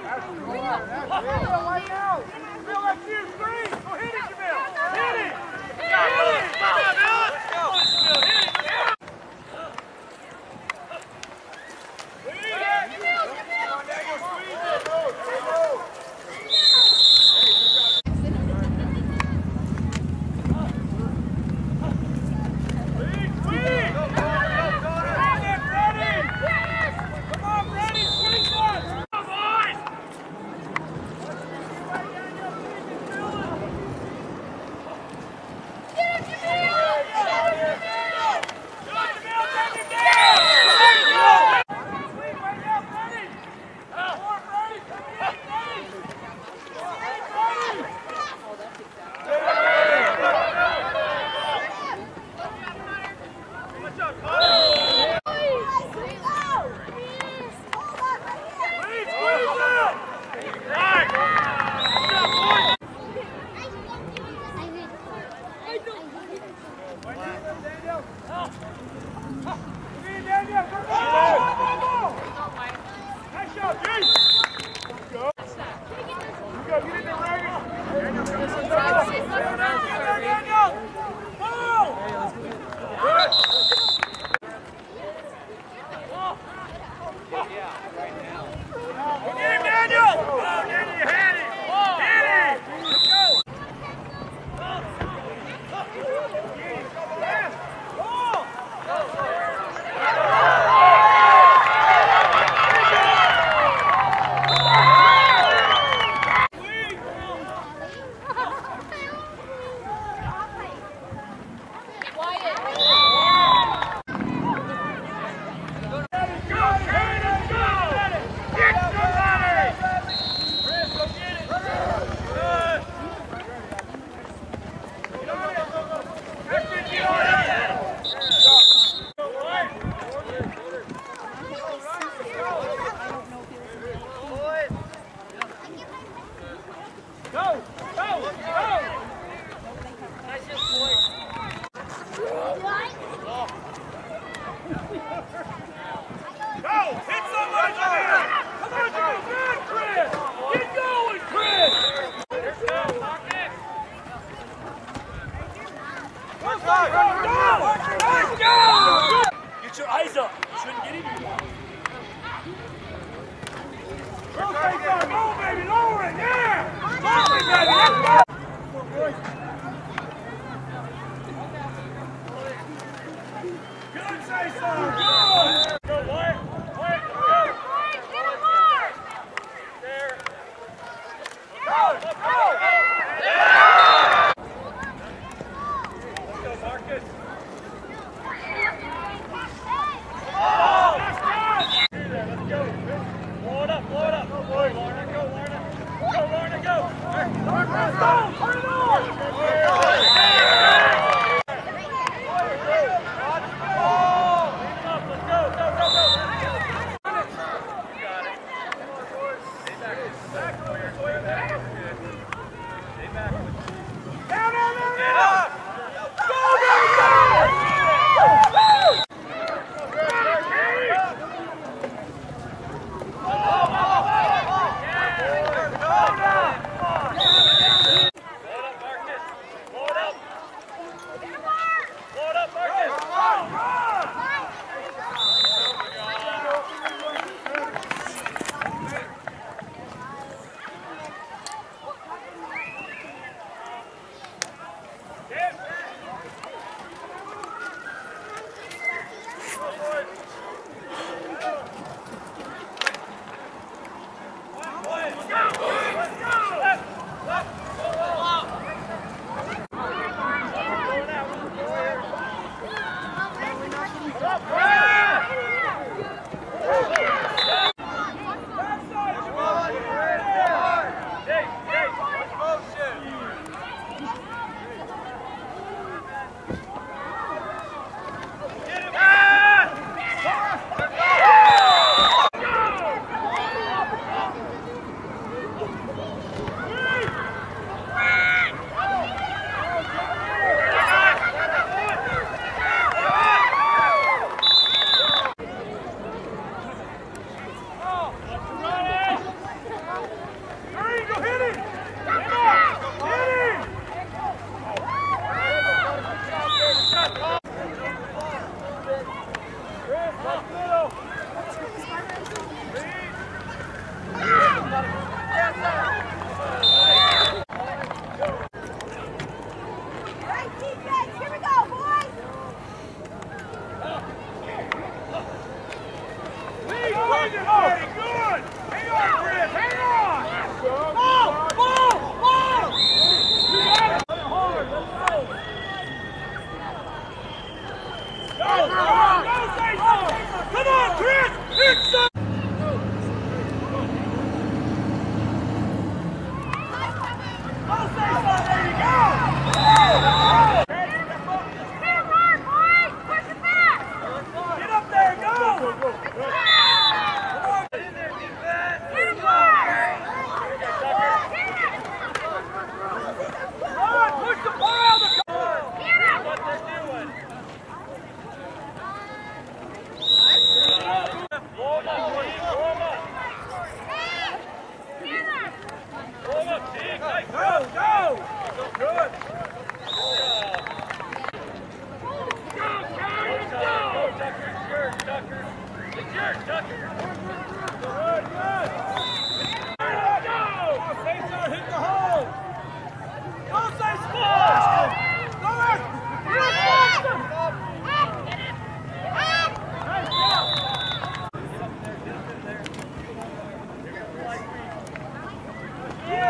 Hit it! Hit it!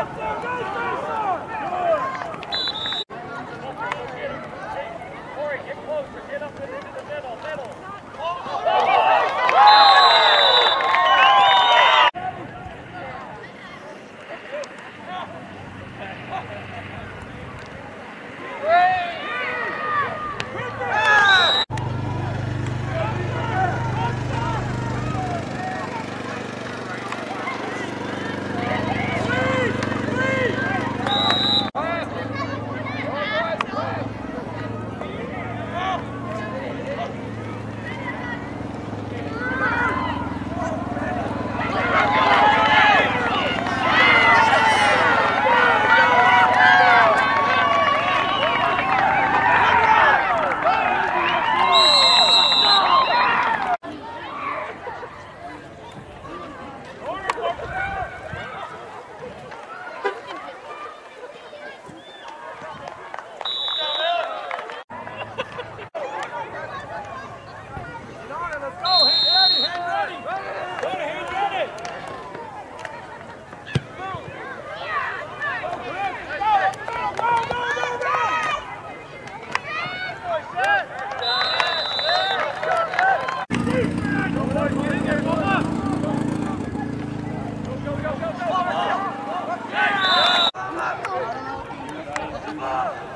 Go, go, go, go. Come on.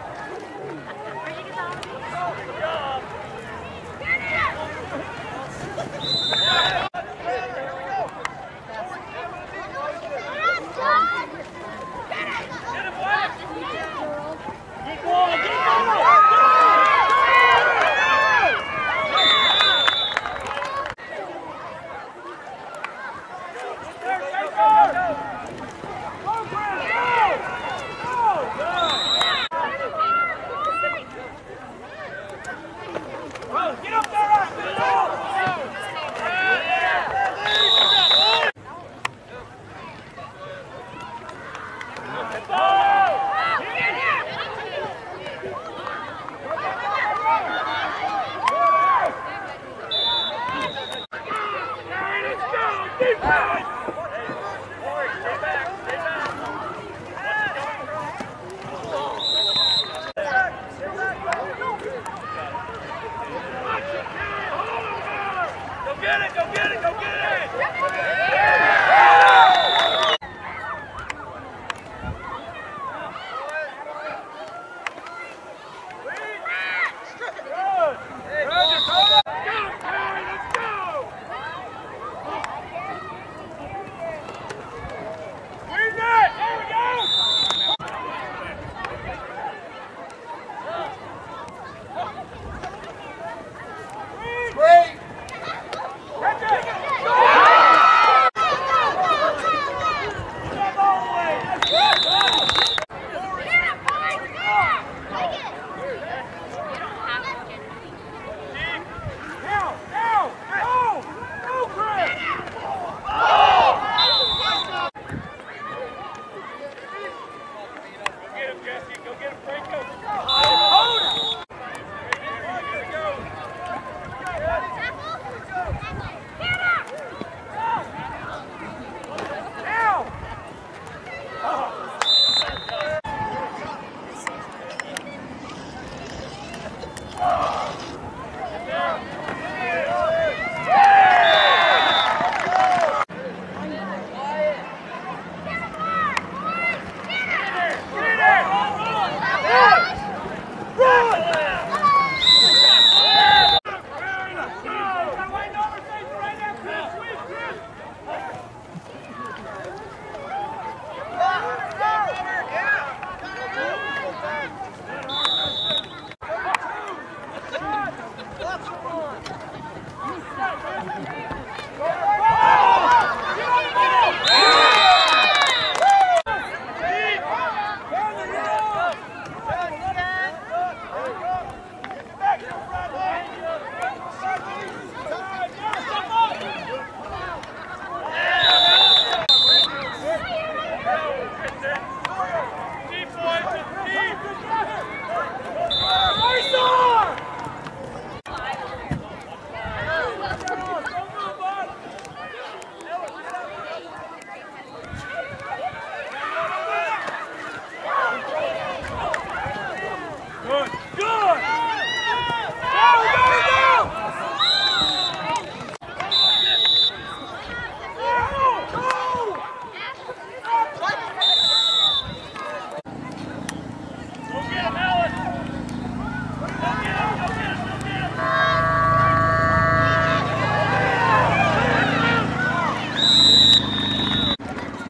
get a break.